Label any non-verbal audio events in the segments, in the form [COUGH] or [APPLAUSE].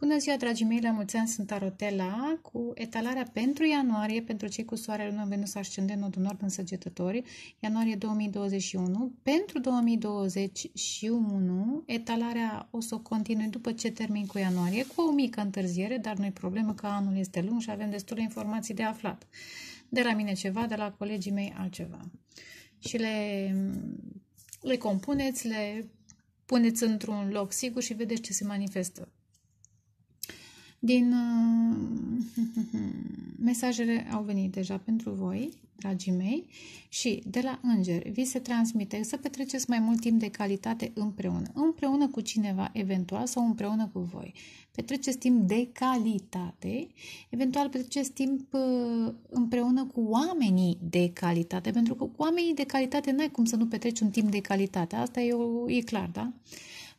Bună ziua, dragii mei, la mulți ani sunt Arotela cu etalarea pentru ianuarie pentru cei cu soarele lună Venus ascendent nodul nord în săgetători, ianuarie 2021. Pentru 2021, etalarea o să o continui după ce termin cu ianuarie, cu o mică întârziere, dar nu-i problemă că anul este lung și avem destule informații de aflat. De la mine ceva, de la colegii mei altceva. Și le, le compuneți, le puneți într-un loc sigur și vedeți ce se manifestă. Din uh, [LAUGHS] mesajele au venit deja pentru voi, dragii mei, și de la îngeri vi se transmite să petreceți mai mult timp de calitate împreună, împreună cu cineva eventual sau împreună cu voi. Petreceți timp de calitate, eventual petreceți timp uh, împreună cu oamenii de calitate, pentru că cu oamenii de calitate n-ai cum să nu petreci un timp de calitate, asta e, o, e clar, da?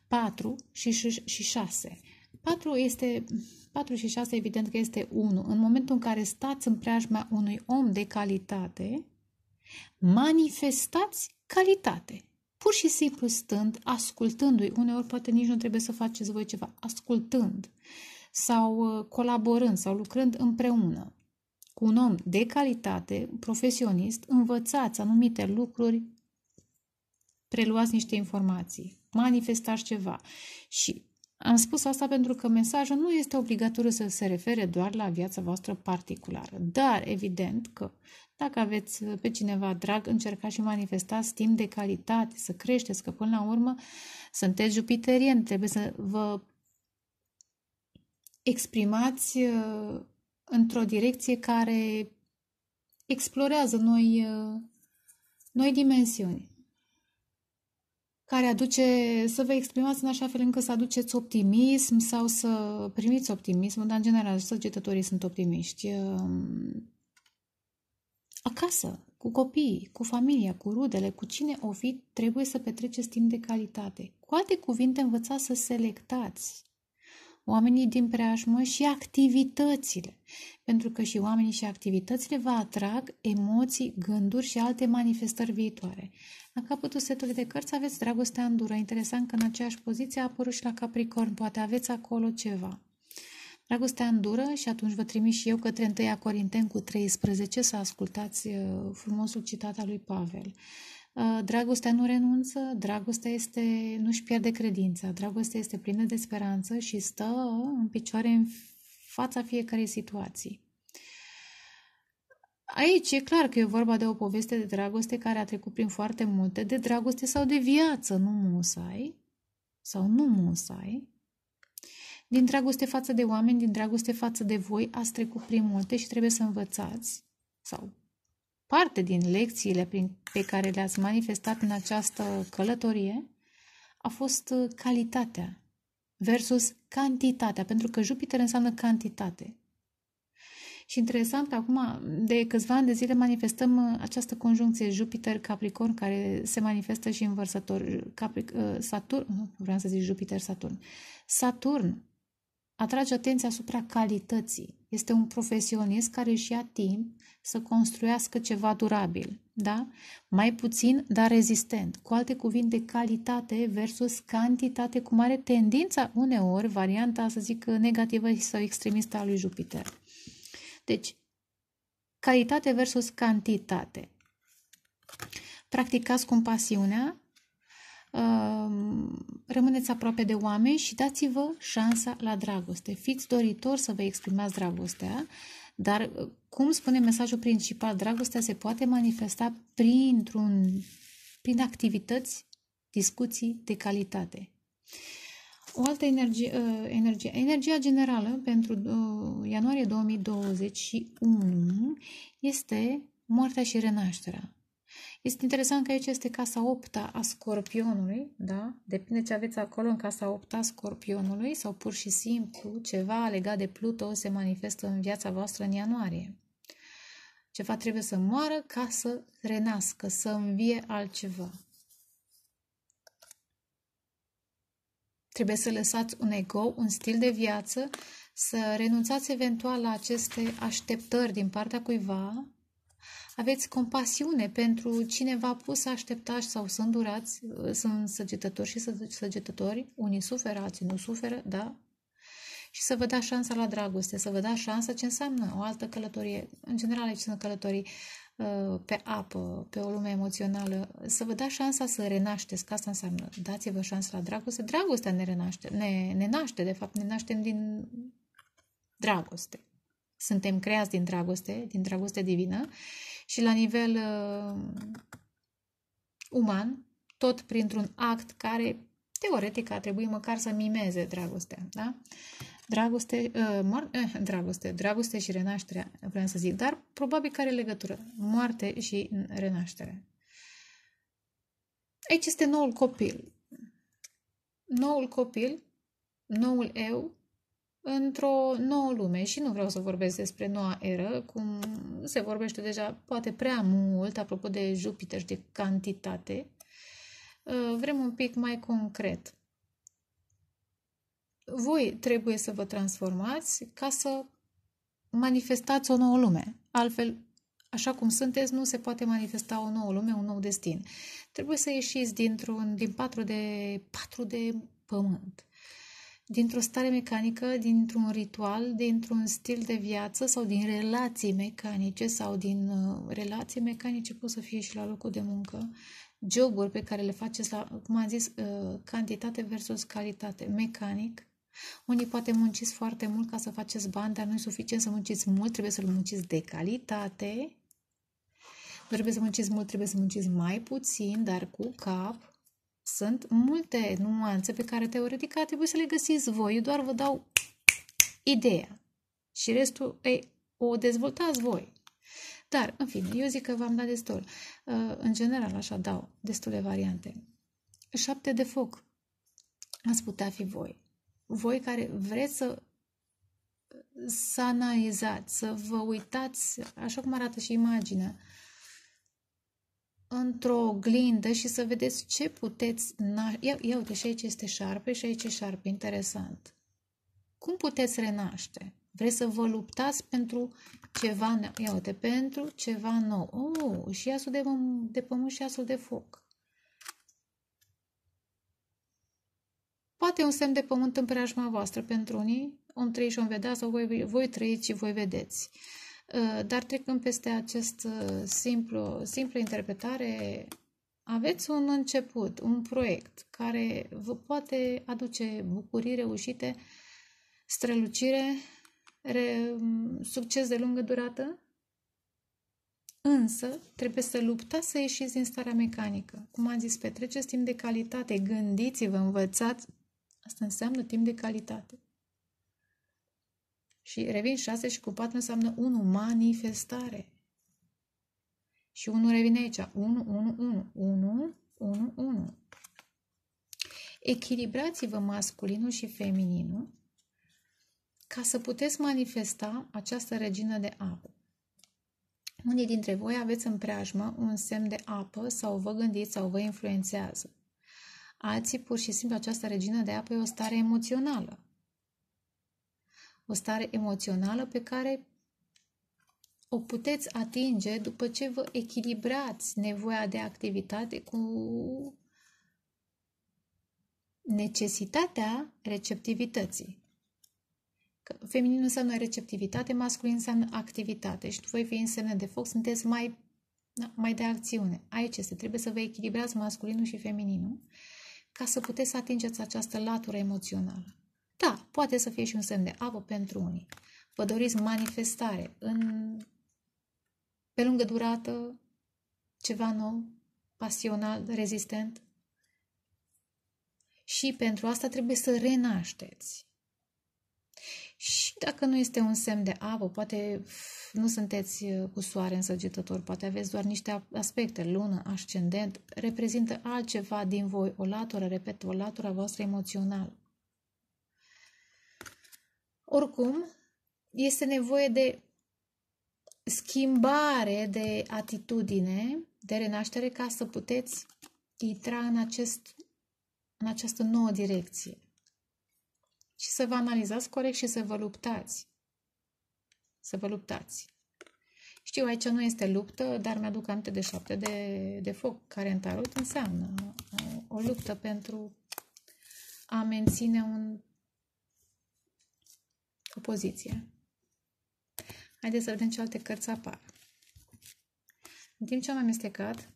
4 și, și, și 6. 4 este 4 și 6 evident că este 1. În momentul în care stați în preajma unui om de calitate, manifestați calitate. Pur și simplu stând, ascultându-i, uneori poate nici nu trebuie să faceți voi ceva, ascultând sau uh, colaborând sau lucrând împreună cu un om de calitate, profesionist, învățați anumite lucruri, preluați niște informații, manifestați ceva și am spus asta pentru că mesajul nu este obligatoriu să se refere doar la viața voastră particulară, dar evident că dacă aveți pe cineva drag, încercați și manifestați timp de calitate, să creșteți, că până la urmă sunteți jupiterieni, trebuie să vă exprimați uh, într-o direcție care explorează noi, uh, noi dimensiuni care aduce, să vă exprimați în așa fel încât să aduceți optimism sau să primiți optimism, dar în general săgetătorii sunt optimiști. Ehm, acasă, cu copiii, cu familia, cu rudele, cu cine o fi, trebuie să petreceți timp de calitate. Cu alte cuvinte, învățați să selectați oamenii din preajmă și activitățile, pentru că și oamenii și activitățile vă atrag emoții, gânduri și alte manifestări viitoare. La capătul setului de cărți aveți dragostea îndură. Interesant că în aceeași poziție a apărut și la Capricorn. Poate aveți acolo ceva. Dragostea îndură și atunci vă trimit și eu către 1 Corinteni cu 13 să ascultați uh, frumosul citat al lui Pavel. Uh, dragostea nu renunță, dragostea este, nu-și pierde credința, dragostea este plină de speranță și stă în picioare în fața fiecarei situații. Aici e clar că e vorba de o poveste de dragoste care a trecut prin foarte multe, de dragoste sau de viață, nu musai, sau nu musai. Din dragoste față de oameni, din dragoste față de voi, ați trecut prin multe și trebuie să învățați, sau parte din lecțiile prin, pe care le-ați manifestat în această călătorie, a fost uh, calitatea versus cantitatea, pentru că Jupiter înseamnă cantitate. Și interesant că acum, de câțiva ani de zile, manifestăm uh, această conjuncție Jupiter-Capricorn, care se manifestă și în vărsător. Capric, uh, Saturn, nu vreau să zic Jupiter-Saturn. Saturn atrage atenția asupra calității. Este un profesionist care își ia timp să construiască ceva durabil, da? Mai puțin, dar rezistent. Cu alte cuvinte, calitate versus cantitate, cum are tendința uneori, varianta, să zic, negativă sau extremistă a lui Jupiter. Deci, calitate versus cantitate. Practicați compasiunea, um, rămâneți aproape de oameni și dați-vă șansa la dragoste. Fiți doritori să vă exprimați dragostea, dar, cum spune mesajul principal, dragostea se poate manifesta printr-un, prin activități, discuții de calitate. O altă energie, uh, energie, energia generală pentru uh, ianuarie 2021 este moartea și renașterea. Este interesant că aici este casa 8 a scorpionului, da? Depinde ce aveți acolo în casa 8 a scorpionului sau pur și simplu ceva legat de Pluto se manifestă în viața voastră în ianuarie. Ceva trebuie să moară ca să renască, să învie altceva. Trebuie să lăsați un ego, un stil de viață, să renunțați eventual la aceste așteptări din partea cuiva, aveți compasiune pentru cine v-a pus să așteptați sau să îndurați, sunt săgetători și săgetători, unii suferă, alții nu suferă, da? și să vă da șansa la dragoste, să vă da șansa ce înseamnă o altă călătorie. În general, aici sunt călătorii uh, pe apă, pe o lume emoțională, să vă da șansa să renașteți, că asta înseamnă. Dați-vă șansa la dragoste. Dragostea ne renaște, ne, ne naște, de fapt, ne naștem din dragoste. Suntem creați din dragoste, din dragoste divină și la nivel uh, uman, tot printr-un act care teoretic ar trebui măcar să mimeze dragostea, da? Dragoste, uh, moar- eh, dragoste, dragoste și renașterea, vreau să zic, dar probabil care legătură, moarte și renaștere. Aici este noul copil. Noul copil, noul eu, într-o nouă lume și nu vreau să vorbesc despre noua eră, cum se vorbește deja poate prea mult, apropo de Jupiter și de cantitate. Uh, vrem un pic mai concret. Voi trebuie să vă transformați ca să manifestați o nouă lume. Altfel, așa cum sunteți, nu se poate manifesta o nouă lume, un nou destin. Trebuie să ieșiți dintr-un, din patru de, patru de pământ dintr-o stare mecanică, dintr-un ritual, dintr-un stil de viață sau din relații mecanice sau din uh, relații mecanice pot să fie și la locul de muncă, joburi pe care le faceți la, cum am zis, uh, cantitate versus calitate, mecanic. Unii poate munciți foarte mult ca să faceți bani, dar nu e suficient să munciți mult, trebuie să-l munciți de calitate. Trebuie să munciți mult, trebuie să munciți mai puțin, dar cu cap sunt multe nuanțe pe care teoretic ar trebui să le găsiți voi. Eu doar vă dau ideea. Și restul ei, o dezvoltați voi. Dar, în fine, eu zic că v-am dat destul. Uh, în general, așa dau destule variante. Șapte de foc. Ați putea fi voi. Voi care vreți să să analizați, să vă uitați, așa cum arată și imaginea, într-o oglindă și să vedeți ce puteți... Na- ia, ia uite, și aici este șarpe și aici e șarpe, interesant. Cum puteți renaște? Vreți să vă luptați pentru ceva, ia uite, pentru ceva nou. Oh, și iasul de, de pământ și iasul de foc. Poate un semn de pământ în preajma voastră pentru unii, om trăi și om vedea sau voi, voi trăiți și voi vedeți. Uh, dar trecând peste acest uh, simplu, simplă interpretare, aveți un început, un proiect care vă poate aduce bucurii reușite, strălucire, re, succes de lungă durată, însă trebuie să luptați să ieșiți din starea mecanică. Cum am zis, petreceți timp de calitate, gândiți-vă, învățați. Asta înseamnă timp de calitate. Și revin 6 și cu 4 înseamnă 1, manifestare. Și 1 revine aici. 1, 1, 1, 1, 1, 1. Echilibrați-vă masculinul și femininul ca să puteți manifesta această regină de apă. Unii dintre voi aveți în preajmă un semn de apă sau vă gândiți sau vă influențează. Alții, pur și simplu, această regină de apă e o stare emoțională o stare emoțională pe care o puteți atinge după ce vă echilibrați nevoia de activitate cu necesitatea receptivității. Că feminin înseamnă receptivitate, masculin înseamnă activitate și voi fi semne de foc, sunteți mai, mai de acțiune. Aici este, trebuie să vă echilibrați masculinul și femininul ca să puteți să atingeți această latură emoțională. Da, poate să fie și un semn de apă pentru unii. Vă doriți manifestare în, pe lungă durată, ceva nou, pasional, rezistent. Și pentru asta trebuie să renașteți. Și dacă nu este un semn de apă, poate nu sunteți uh, cu soare însăgetător, poate aveți doar niște aspecte, lună, ascendent, reprezintă altceva din voi, o latură, repet, o latură a voastră emoțională. Oricum, este nevoie de schimbare de atitudine, de renaștere, ca să puteți intra în, acest, în această nouă direcție. Și să vă analizați corect și să vă luptați. Să vă luptați. Știu, aici nu este luptă, dar mi-aduc aminte de șapte de, de foc, care în tarot înseamnă o, o luptă pentru a menține un opoziție. Haideți să vedem ce alte cărți apar. În timp ce am amestecat,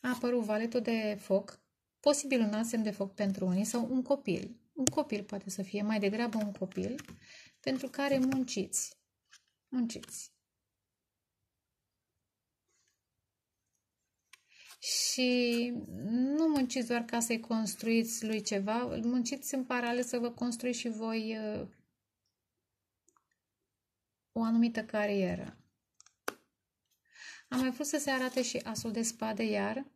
a apărut valetul de foc, posibil un alt semn de foc pentru unii sau un copil. Un copil poate să fie, mai degrabă un copil, pentru care munciți. Munciți. Și nu munciți doar ca să-i construiți lui ceva, munciți în paralel să vă construiți și voi uh, o anumită carieră. Am mai vrut să se arate și asul de spade iar.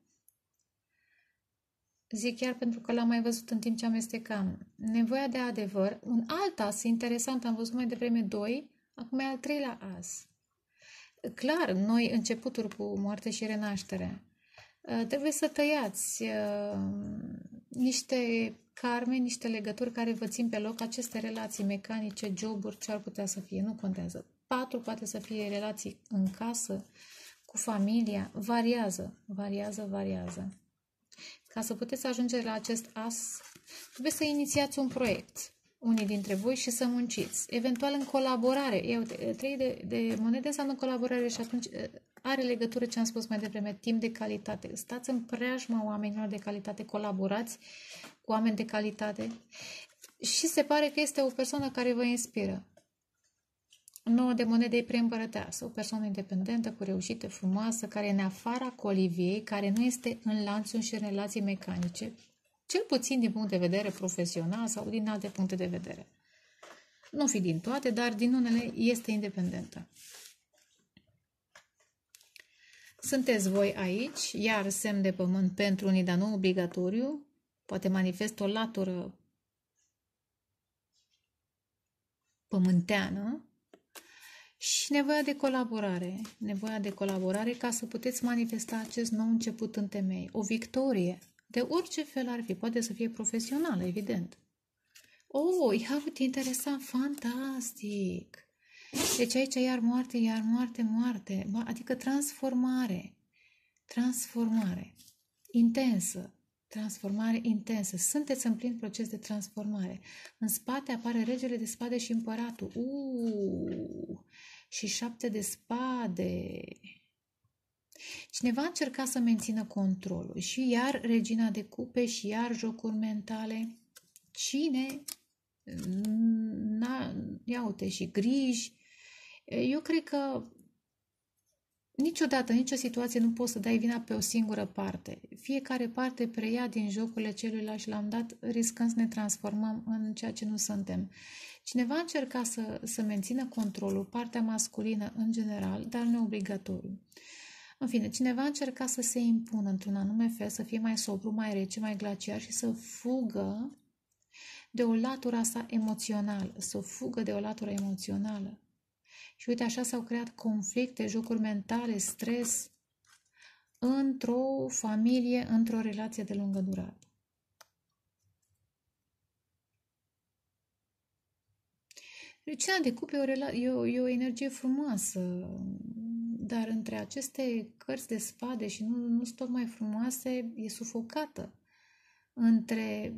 Zic chiar pentru că l-am mai văzut în timp ce amestecam. Nevoia de adevăr. Un alt as interesant, am văzut mai devreme doi, acum e al treilea as. Clar, noi începuturi cu moarte și renaștere. Uh, trebuie să tăiați uh, niște karme, niște legături care vă țin pe loc, aceste relații mecanice, joburi, ce ar putea să fie, nu contează. Patru poate să fie relații în casă, cu familia, variază, variază, variază. Ca să puteți ajunge la acest as, trebuie să inițiați un proiect, unii dintre voi, și să munciți. Eventual în colaborare. Eu, trei de, de monede înseamnă colaborare și atunci are legătură ce am spus mai devreme, timp de calitate. Stați în preajma oamenilor de calitate, colaborați cu oameni de calitate și se pare că este o persoană care vă inspiră. Nouă de monede e preîmpărăteasă, o persoană independentă, cu reușite, frumoasă, care e în afara coliviei, care nu este în lanțuri și în relații mecanice, cel puțin din punct de vedere profesional sau din alte puncte de vedere. Nu fi din toate, dar din unele este independentă. Sunteți voi aici, iar semn de pământ pentru unii, dar nu obligatoriu, poate manifest o latură pământeană, și nevoia de colaborare, nevoia de colaborare ca să puteți manifesta acest nou început în temei, o victorie, de orice fel ar fi, poate să fie profesională, evident. Oh, ia uite, interesant, fantastic! Deci aici iar moarte, iar moarte, moarte, adică transformare, transformare, intensă, transformare intensă. Sunteți în plin proces de transformare. În spate apare regele de spade și împăratul. Uuu! și șapte de spade. Cineva încerca să mențină controlul și iar regina de cupe și iar jocuri mentale. Cine? Na, ia uite, și griji. Eu cred că niciodată, nicio situație nu poți să dai vina pe o singură parte. Fiecare parte preia din jocurile celuilalt și l-am dat riscând să ne transformăm în ceea ce nu suntem. Cineva încerca să, să mențină controlul, partea masculină în general, dar neobligatoriu. În fine, cineva încerca să se impună într-un anume fel, să fie mai sobru, mai rece, mai glaciar și să fugă de o latură sa emoțională, să fugă de o latură emoțională. Și uite, așa s-au creat conflicte, jocuri mentale, stres într-o familie, într-o relație de lungă durată. Regina de cupe e o, rela- e, o, e o energie frumoasă, dar între aceste cărți de spade și nu, nu sunt tocmai frumoase, e sufocată. Între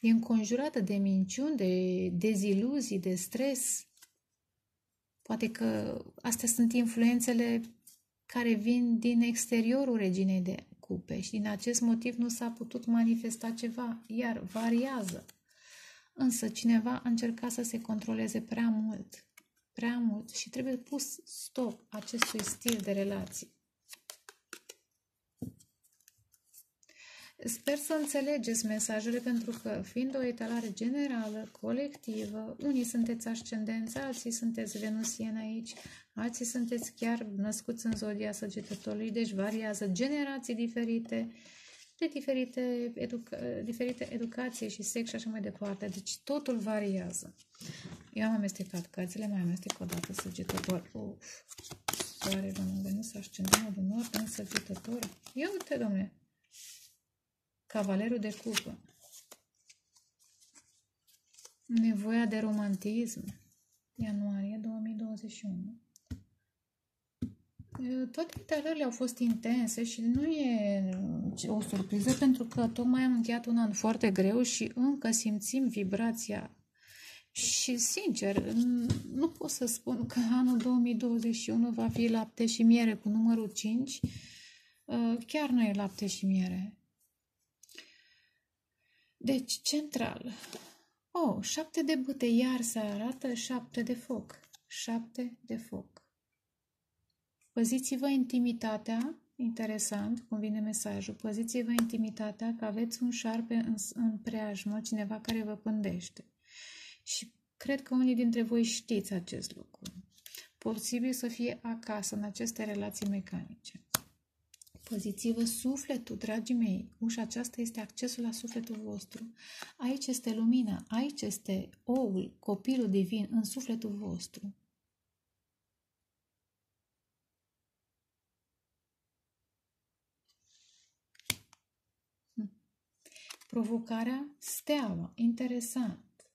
e înconjurată de minciuni, de deziluzii, de stres. Poate că astea sunt influențele care vin din exteriorul reginei de cupe și din acest motiv nu s-a putut manifesta ceva, iar variază. Însă cineva a încercat să se controleze prea mult, prea mult și trebuie pus stop acestui stil de relații. Sper să înțelegeți mesajele pentru că, fiind o etalare generală, colectivă, unii sunteți ascendenți, alții sunteți venusieni aici, alții sunteți chiar născuți în zodia săgetătorului, deci variază generații diferite, de diferite, educa diferite educație și sex și așa mai departe. Deci totul variază. Eu am amestecat cărțile, mai amestec o dată săgetător. Uf, soare, domnul Venus, ascendent de nord, în săgetător. Ia uite, domnule, cavalerul de cupă. Nevoia de romantism. Ianuarie 2021. Toate interările au fost intense și nu e o surpriză pentru că tocmai am încheiat un an foarte greu și încă simțim vibrația. Și, sincer, nu pot să spun că anul 2021 va fi lapte și miere cu numărul 5. Chiar nu e lapte și miere. Deci, central. Oh, șapte de bute, iar se arată șapte de foc. Șapte de foc. Păziți-vă intimitatea, interesant, cum vine mesajul, păziți-vă intimitatea că aveți un șarpe în, în preajmă, cineva care vă pândește. Și cred că unii dintre voi știți acest lucru. Posibil să fie acasă în aceste relații mecanice. Păziți-vă sufletul, dragii mei. Ușa aceasta este accesul la sufletul vostru. Aici este lumina, aici este oul, copilul divin în sufletul vostru. Provocarea, steaua, interesant.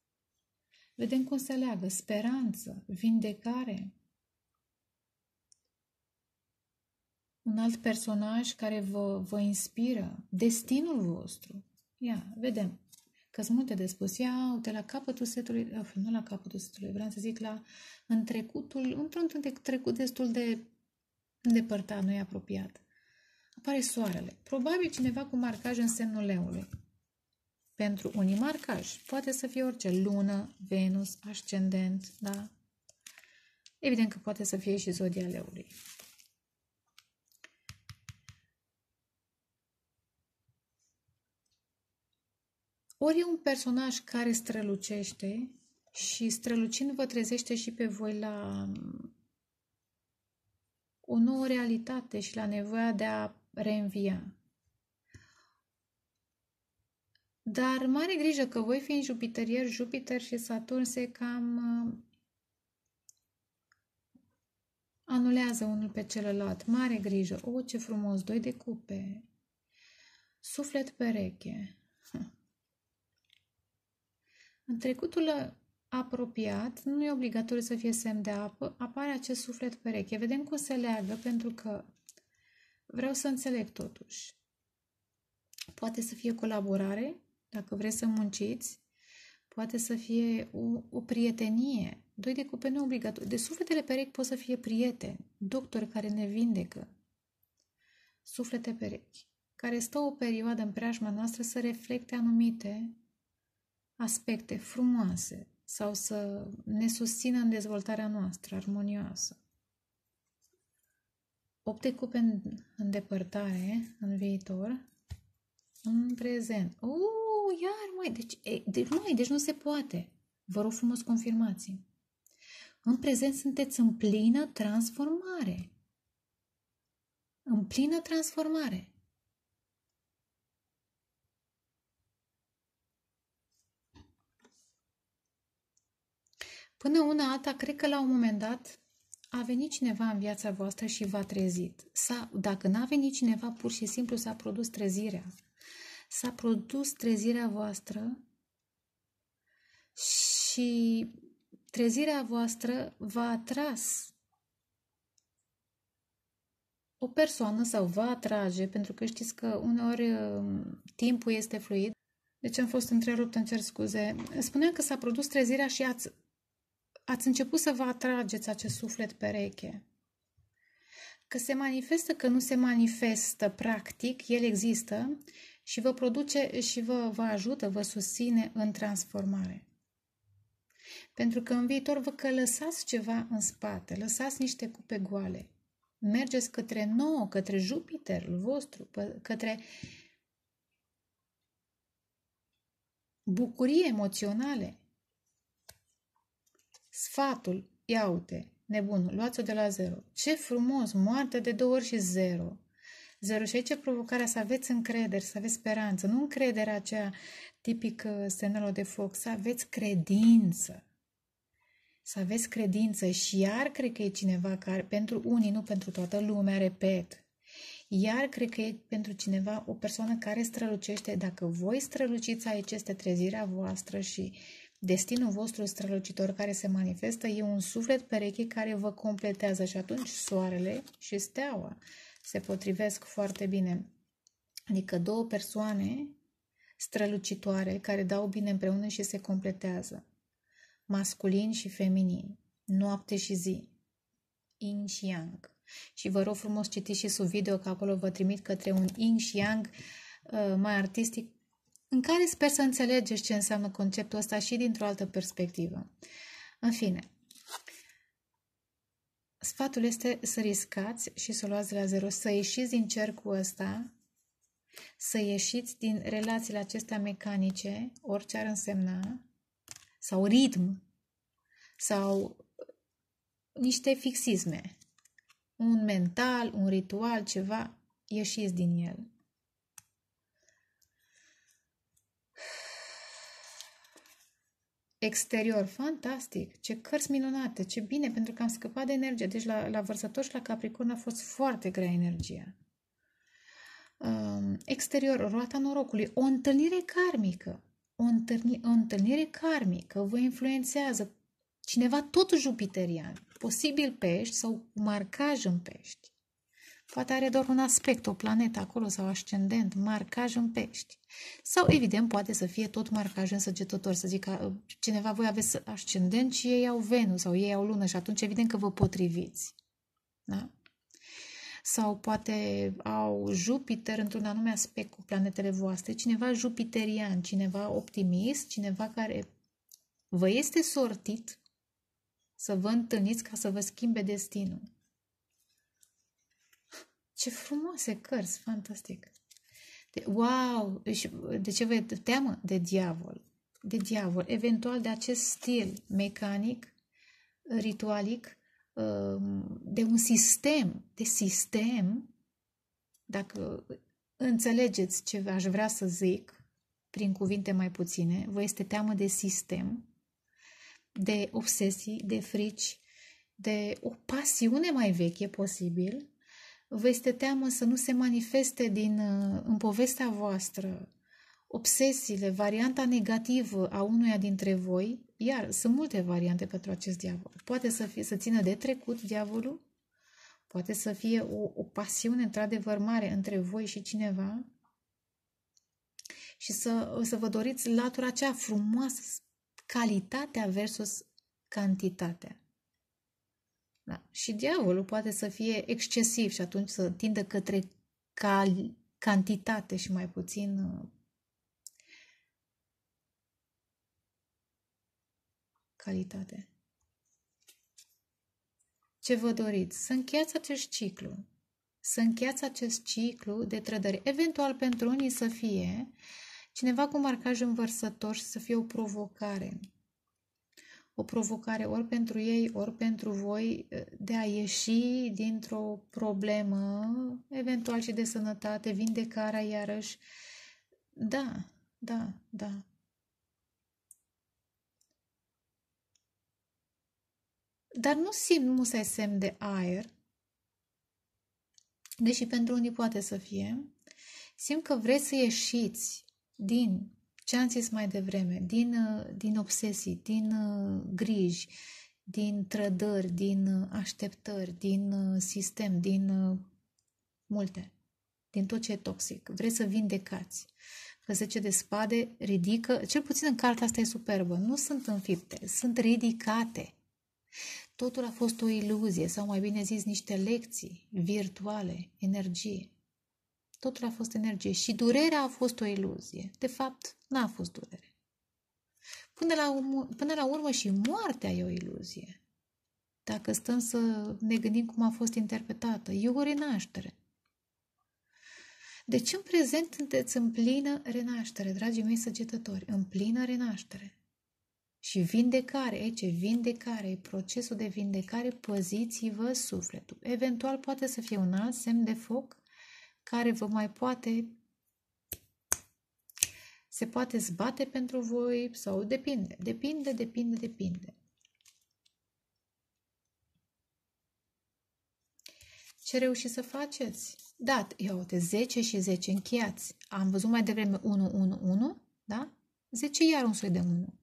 Vedem cum se leagă speranță, vindecare. Un alt personaj care vă, vă inspiră, destinul vostru. Ia, vedem că sunt multe de spus. Ia, uite, la capătul setului, of, nu la capătul setului, vreau să zic la în trecutul, într-un trecut destul de îndepărtat, nu e apropiat. Apare soarele. Probabil cineva cu marcaj în semnul leului. Pentru unii marcaj poate să fie orice, lună, Venus, ascendent, da? Evident că poate să fie și zodia leului. Ori e un personaj care strălucește și strălucind vă trezește și pe voi la um, o nouă realitate și la nevoia de a reînvia. Dar mare grijă că voi fiind jupiterier, Jupiter și Saturn se cam uh, anulează unul pe celălalt. Mare grijă. O, oh, ce frumos, doi de cupe. Suflet pereche. În trecutul apropiat, nu e obligatoriu să fie semn de apă, apare acest suflet pereche. Vedem cum se leagă, pentru că vreau să înțeleg totuși. Poate să fie colaborare, dacă vreți să munciți, poate să fie o, o prietenie. Doi de cupe nu obligatoriu. De sufletele perechi pot să fie prieteni, doctori care ne vindecă. Suflete perechi, care stă o perioadă în preajma noastră să reflecte anumite aspecte frumoase sau să ne susțină în dezvoltarea noastră armonioasă. Opte cupe în, în depărtare, în viitor, în prezent. Uh, iar, mai, deci, e, deci, mai, deci nu se poate. Vă rog frumos confirmații. În prezent sunteți în plină transformare. În plină transformare. Până una alta, cred că la un moment dat a venit cineva în viața voastră și v-a trezit. Sau, dacă n-a venit cineva, pur și simplu s-a produs trezirea s-a produs trezirea voastră și trezirea voastră v-a atras o persoană sau va atrage, pentru că știți că uneori um, timpul este fluid. Deci am fost întrerupt, îmi cer scuze. Spuneam că s-a produs trezirea și ați, ați început să vă atrageți acest suflet pereche. Că se manifestă, că nu se manifestă practic, el există și vă produce și vă, vă ajută, vă susține în transformare. Pentru că în viitor vă că lăsați ceva în spate, lăsați niște cupe goale. Mergeți către nou, către Jupiterul vostru, către bucurie emoționale. Sfatul, ia uite, nebunul, luați-o de la zero. Ce frumos, moarte de două ori și zero. Zero. Și aici provocarea să aveți încredere, să aveți speranță, nu încrederea aceea tipică semnelor de foc, să aveți credință. Să aveți credință și iar cred că e cineva care, pentru unii, nu pentru toată lumea, repet, iar cred că e pentru cineva o persoană care strălucește. Dacă voi străluciți aici, este trezirea voastră și Destinul vostru strălucitor care se manifestă e un suflet pereche care vă completează și atunci soarele și steaua se potrivesc foarte bine. Adică două persoane strălucitoare care dau bine împreună și se completează. Masculin și feminin, noapte și zi, yin și yang. Și vă rog frumos citiți și sub video că acolo vă trimit către un yin și yang uh, mai artistic în care sper să înțelegeți ce înseamnă conceptul ăsta și dintr-o altă perspectivă. În fine, sfatul este să riscați și să o luați de la zero, să ieșiți din cercul ăsta, să ieșiți din relațiile acestea mecanice, orice ar însemna, sau ritm, sau niște fixisme, un mental, un ritual, ceva, ieșiți din el. Exterior, fantastic, ce cărți minunate, ce bine, pentru că am scăpat de energie. Deci la, la vărsător și la capricorn a fost foarte grea energia. Um, exterior, roata norocului, o întâlnire karmică. O, întâlni, o întâlnire karmică vă influențează cineva tot jupiterian, posibil pești sau marcaj în pești. Poate are doar un aspect, o planetă acolo sau ascendent, marcaj în pești. Sau, evident, poate să fie tot marcaj în săgetător, să zică cineva, voi aveți ascendent și ei au Venus sau ei au lună și atunci evident că vă potriviți. Da? Sau poate au Jupiter într-un anume aspect cu planetele voastre, cineva jupiterian, cineva optimist, cineva care vă este sortit să vă întâlniți ca să vă schimbe destinul. Ce frumoase cărți, fantastic. De, wow! De ce vă teamă? De diavol. De diavol. Eventual de acest stil mecanic, ritualic, um, de un sistem, de sistem, dacă înțelegeți ce aș vrea să zic, prin cuvinte mai puține, vă este teamă de sistem, de obsesii, de frici, de o pasiune mai veche posibil, vă este teamă să nu se manifeste din, uh, în povestea voastră obsesiile, varianta negativă a unuia dintre voi, iar sunt multe variante pentru acest diavol. Poate să, fie, să țină de trecut diavolul, poate să fie o, o pasiune într-adevăr mare între voi și cineva și să, să vă doriți latura aceea frumoasă, calitatea versus cantitatea. Da. Și diavolul poate să fie excesiv și atunci să tindă către cal- cantitate și mai puțin uh, calitate. Ce vă doriți? Să încheiați acest ciclu. Să încheiați acest ciclu de trădări. Eventual pentru unii să fie cineva cu marcaj învărsător și să fie o provocare o provocare ori pentru ei, ori pentru voi de a ieși dintr-o problemă, eventual și de sănătate, vindecarea iarăși. Da, da, da. Dar nu simt musai semn de aer, deși pentru unii poate să fie. Simt că vreți să ieșiți din ce am zis mai devreme, din, uh, din obsesii, din uh, griji, din trădări, din uh, așteptări, din sistem, din multe, din tot ce e toxic. Vreți să vindecați. Că 10 de spade ridică, cel puțin în cartea asta e superbă, nu sunt înfipte, sunt ridicate. Totul a fost o iluzie, sau mai bine zis, niște lecții virtuale, energie. Totul a fost energie și durerea a fost o iluzie. De fapt, n-a fost durere. Până la, urmă, până la urmă și moartea e o iluzie. Dacă stăm să ne gândim cum a fost interpretată, e o renaștere. Deci în prezent sunteți în plină renaștere, dragii mei săgetători, în plină renaștere. Și vindecare, e ce vindecare, e procesul de vindecare, păziți-vă sufletul. Eventual poate să fie un alt semn de foc care vă mai poate se poate zbate pentru voi sau depinde, depinde, depinde, depinde. Ce reușiți să faceți? Da, ia uite, 10 și 10 încheiați. Am văzut mai devreme 1, 1, 1, da? 10 iar un soi de 1.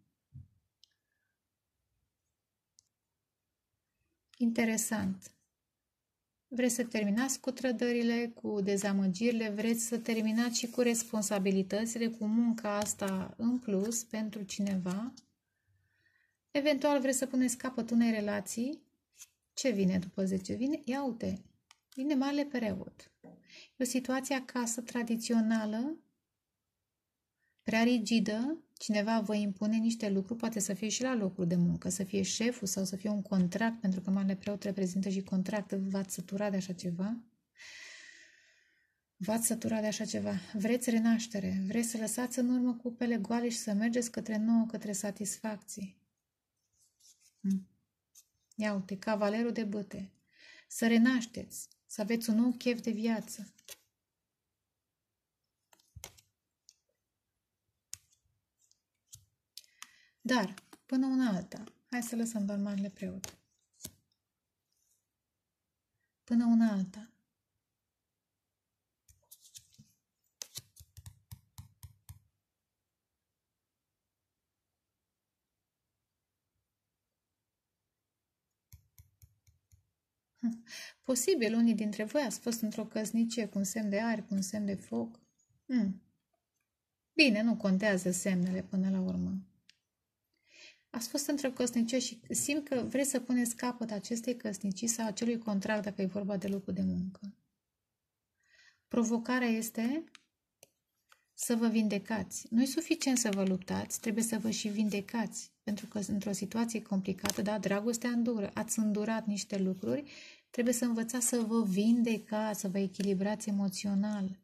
Interesant. Vreți să terminați cu trădările, cu dezamăgirile, vreți să terminați și cu responsabilitățile, cu munca asta în plus pentru cineva. Eventual vreți să puneți capăt unei relații. Ce vine după 10? Vine, ia uite, vine marele preot. E o situație acasă tradițională, prea rigidă, cineva vă impune niște lucruri, poate să fie și la locul de muncă, să fie șeful sau să fie un contract, pentru că marele preot reprezintă și contract, v-ați săturat de așa ceva? V-ați săturat de așa ceva? Vreți renaștere? Vreți să lăsați în urmă cupele goale și să mergeți către nouă, către satisfacții? Hm. Ia uite, cavalerul de băte. Să renașteți, să aveți un nou chef de viață. Dar, până una alta, hai să lăsăm doar marile preot. Până una alta. Posibil, unii dintre voi ați fost într-o căsnicie cu un semn de aer, cu un semn de foc. Hmm. Bine, nu contează semnele până la urmă. Ați fost într-o căsnicie și simt că vreți să puneți capăt acestei căsnicii sau acelui contract dacă e vorba de locul de muncă. Provocarea este să vă vindecați. Nu e suficient să vă luptați, trebuie să vă și vindecați. Pentru că într-o situație complicată, da, dragostea îndură, ați îndurat niște lucruri, trebuie să învățați să vă vindecați, să vă echilibrați emoțional.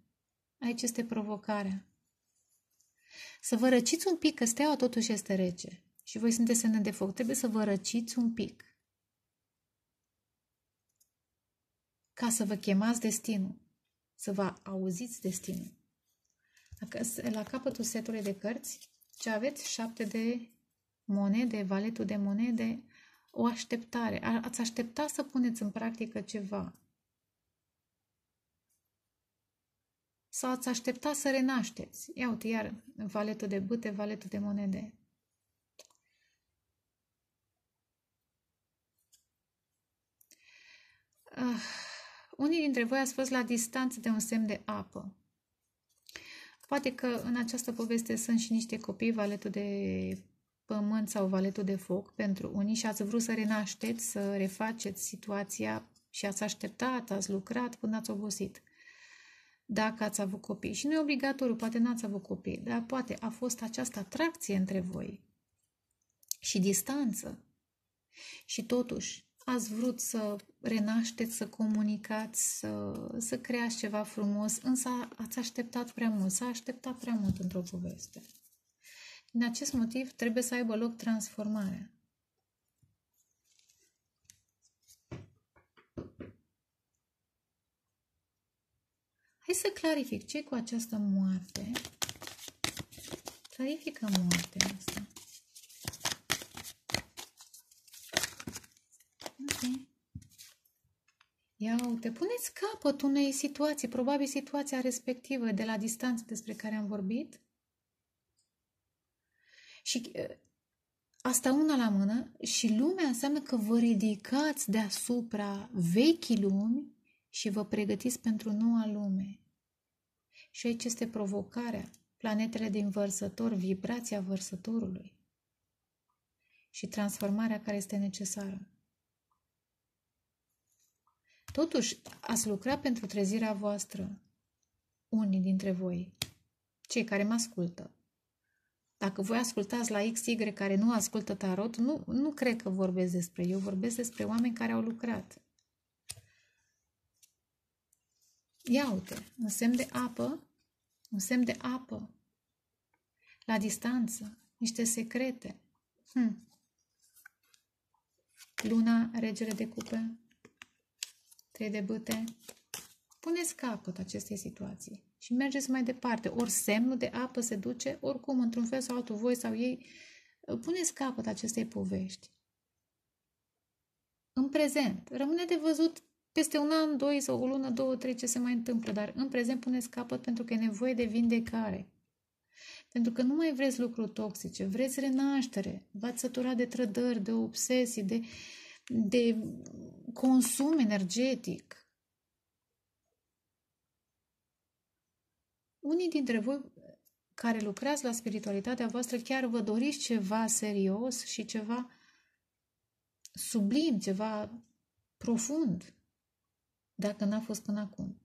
Aici este provocarea. Să vă răciți un pic, că steaua totuși este rece și voi sunteți semne de foc, trebuie să vă răciți un pic ca să vă chemați destinul, să vă auziți destinul. La capătul setului de cărți, ce aveți? Șapte de monede, valetul de monede, o așteptare. Ați aștepta să puneți în practică ceva. Sau ați aștepta să renașteți. Ia uite, iar valetul de bâte, valetul de monede. Uh, unii dintre voi ați fost la distanță de un semn de apă. Poate că în această poveste sunt și niște copii, valetul de pământ sau valetul de foc pentru unii și ați vrut să renașteți, să refaceți situația și ați așteptat, ați lucrat până ați obosit. Dacă ați avut copii. Și nu e obligatoriu, poate n-ați avut copii, dar poate a fost această atracție între voi și distanță. Și totuși, ați vrut să renașteți, să comunicați, să, să creați ceva frumos, însă ați așteptat prea mult, s-a așteptat prea mult într-o poveste. Din acest motiv trebuie să aibă loc transformarea. Hai să clarific ce cu această moarte. Clarifică moartea asta. Ia uite, puneți capăt unei situații, probabil situația respectivă de la distanță despre care am vorbit. Și asta una la mână și lumea înseamnă că vă ridicați deasupra vechii lumi și vă pregătiți pentru noua lume. Și aici este provocarea, planetele din vărsător, vibrația vărsătorului și transformarea care este necesară. Totuși, ați lucrat pentru trezirea voastră, unii dintre voi, cei care mă ascultă. Dacă voi ascultați la XY care nu ascultă tarot, nu, nu cred că vorbesc despre eu, vorbesc despre oameni care au lucrat. Ia uite, un semn de apă, un semn de apă, la distanță, niște secrete. Hm. Luna, regele de cupe, trei de bâte. Puneți capăt acestei situații și mergeți mai departe. Ori semnul de apă se duce, oricum, într-un fel sau altul, voi sau ei, puneți capăt acestei povești. În prezent, rămâne de văzut peste un an, doi sau o lună, două, trei ce se mai întâmplă, dar în prezent puneți capăt pentru că e nevoie de vindecare. Pentru că nu mai vreți lucruri toxice, vreți renaștere, v-ați săturat de trădări, de obsesii, de de consum energetic. Unii dintre voi care lucrați la spiritualitatea voastră chiar vă doriți ceva serios și ceva sublim, ceva profund, dacă n-a fost până acum.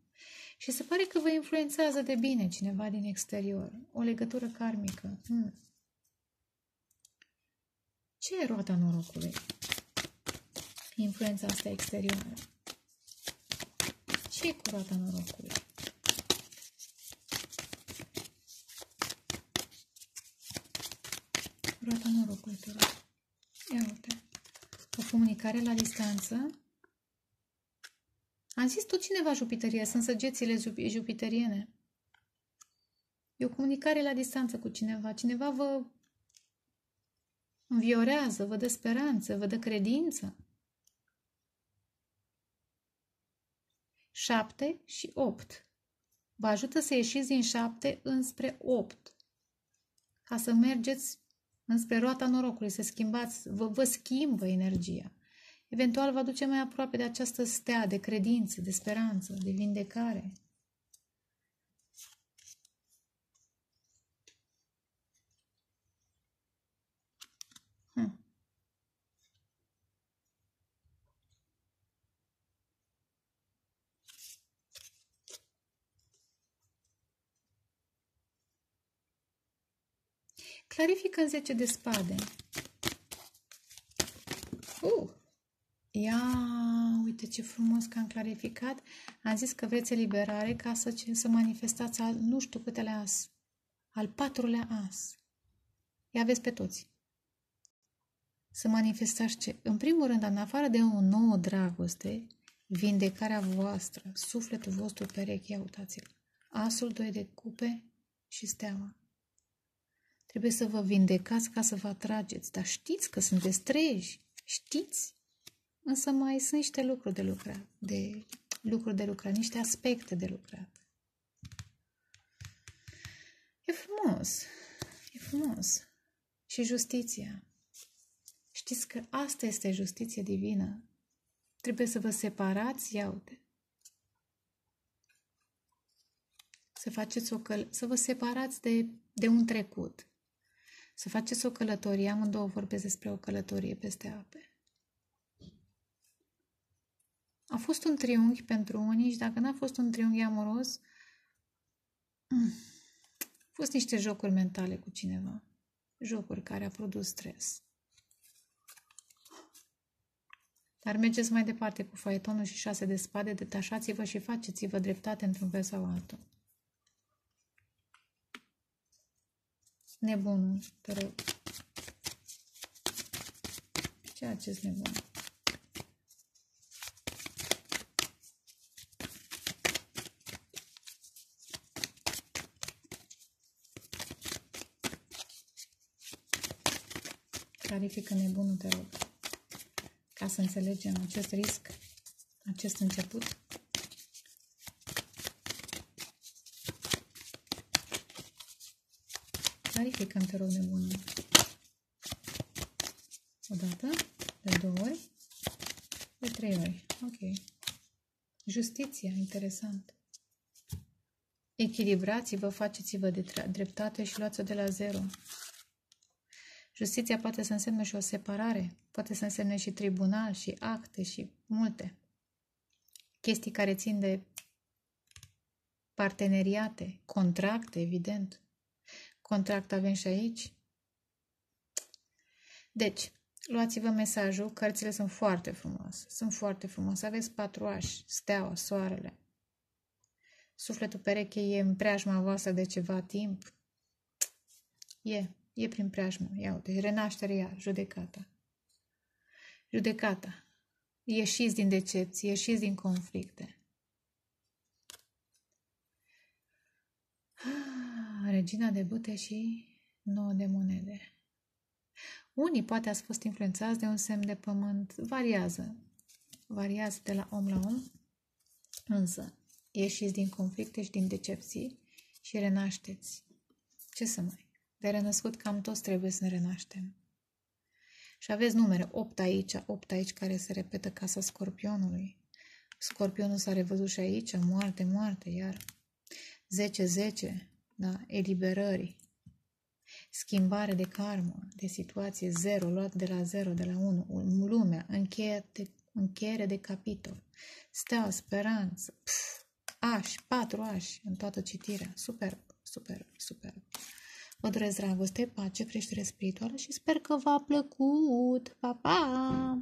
Și se pare că vă influențează de bine cineva din exterior, o legătură karmică. Hmm. Ce e roata norocului? Influența asta exterioară. Ce e cu roata norocului? Roata norocului, te rog. Ia uite. O comunicare la distanță. Am zis tot cineva jupiterier, sunt săgețile jupiteriene. E o comunicare la distanță cu cineva. Cineva vă înviorează, vă dă speranță, vă dă credință. 7 și 8. Vă ajută să ieșiți din 7 înspre 8. Ca să mergeți înspre roata norocului, să schimbați, vă, vă schimbă energia. Eventual vă aduce mai aproape de această stea de credință, de speranță, de vindecare. Clarifică 10 de spade. Uh! Ia, uite ce frumos că am clarificat. Am zis că vreți eliberare ca să, ce, să manifestați al nu știu câtele as. Al patrulea as. Ia aveți pe toți. Să manifestați ce? În primul rând, în afară de o nouă dragoste, vindecarea voastră, sufletul vostru pereche, ia uitați-l. Asul, doi de cupe și steaua. Trebuie să vă vindecați ca să vă atrageți, dar știți că sunteți treji, știți. Însă mai sunt niște lucruri de lucrat, de lucruri de lucrat, niște aspecte de lucrat. E frumos, e frumos. Și justiția. Știți că asta este justiție divină. Trebuie să vă separați, iau-te. Să faceți o căl- să vă separați de, de un trecut. Să faceți o călătorie, amândouă vorbesc despre o călătorie peste ape. A fost un triunghi pentru unii și dacă n-a fost un triunghi amoros, mm, a fost niște jocuri mentale cu cineva. Jocuri care a produs stres. Dar mergeți mai departe cu faetonul și șase de spade, detașați-vă și faceți-vă dreptate într-un fel sau altul. Nebunul, te rog. Ce acest nebun? Clarifică nebunul, te rog, ca să înțelegem acest risc, acest început. Clarificăm, te rog, nebunul. O dată, de două ori, de trei ori. Ok. Justiția, interesant. Echilibrați-vă, faceți-vă de dreptate și luați-o de la zero. Justiția poate să însemne și o separare, poate să însemne și tribunal, și acte, și multe. Chestii care țin de parteneriate, contracte, evident. Contract avem și aici. Deci, luați-vă mesajul, cărțile sunt foarte frumoase, sunt foarte frumoase. Aveți patru ași, steaua, soarele. Sufletul pereche e în preajma voastră de ceva timp. E, e prin preajmă. Ia uite, renașterea, judecata. Judecata. Ieșiți din decepții, ieșiți din conflicte. Regina de bute și nouă de monede. Unii poate ați fost influențați de un semn de pământ. Variază. Variază de la om la om. Însă, ieșiți din conflicte și din decepții și renașteți. Ce să mai? De renăscut cam toți trebuie să ne renaștem. Și aveți numere 8 aici, 8 aici care se repetă casa scorpionului. Scorpionul s-a revăzut și aici, moarte, moarte, iar 10-10, da, eliberări, schimbare de karmă, de situație, zero, luat de la zero, de la unu, lumea, încheiere de, încheiere de capitol, steaua, speranță, pf, ași, patru ași în toată citirea, super, super, super. Vă doresc dragoste, pace, creștere spirituală și sper că v-a plăcut. Pa, pa!